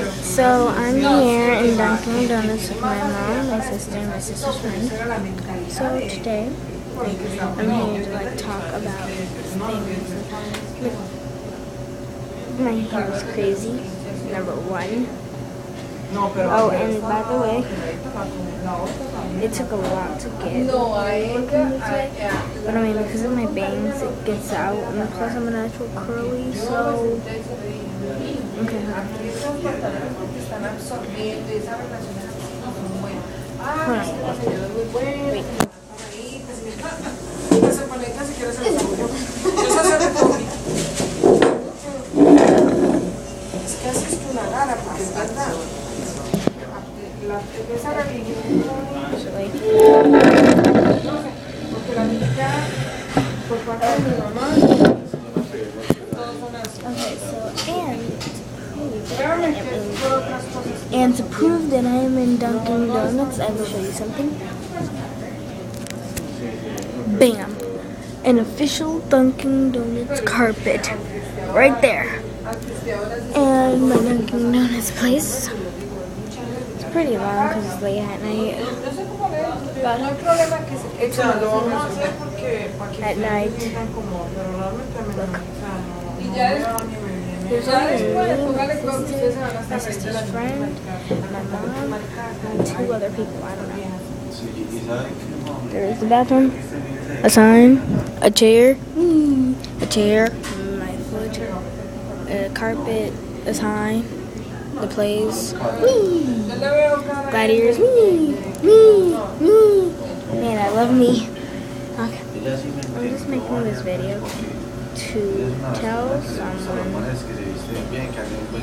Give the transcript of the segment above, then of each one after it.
So I'm here in Dunkin' Donuts with my mom, my sister, and my sister's friend. So today, I'm here to like talk about things. My hair was crazy, number one. Oh, and by the way, it took a lot to get looking this way. But I mean, because of my bangs, it gets out, and plus I'm a natural curly, so okay. Hold on. Wait. And to prove that I am in Dunkin' Donuts, I will show you something. Bam! An official Dunkin' Donuts carpet, right there. And my Dunkin' Donuts place. It's pretty long because it's late at night. No hay problema que se eche lo vamos a hacer porque At night. sientan como, pero realmente a mí no me gusta, no, no, Y ya no, ni me viene. There's Ya only me, my cuando ustedes se van a sister, my sister's friend, my mom, and two other people. I don't know. There's a bathroom, a sign, a chair, a chair, my foot, a carpet, a sign, the plays, me, gladiators, me, me, me. Man, I love me. Okay, I'm just making this video to tell someone. Es que se visten bien, que hacen un buen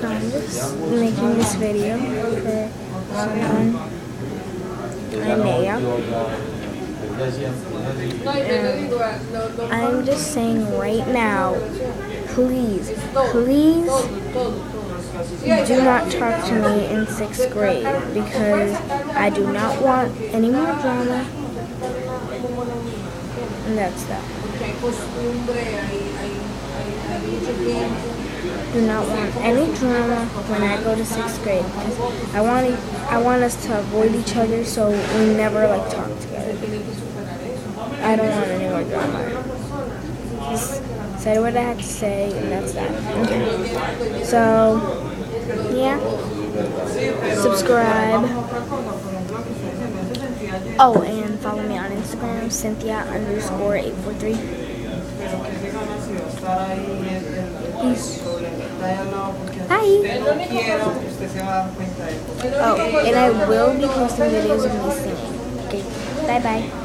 So I'm just making this video for someone I know. No, y yo le digo, lo, lo I'm just saying right now, please, please do not talk to me in sixth grade because I do not want any more drama. And that's that. Porque hay costumbre, hay, hay, hay, hay mucho tiempo. do not want any drama when I go to sixth grade. I want I want us to avoid each other so we never like talk together. I don't want any more drama. Just said what I had to say, and that's that. Okay. So, yeah. Subscribe. Oh, and follow me on Instagram, Cynthia underscore eight four three. Pero que se gana si va a estar ahí el, el, el Peace. problemita de al lado, porque Bye. Oh, and I will be posting videos of me singing. Okay, bye bye.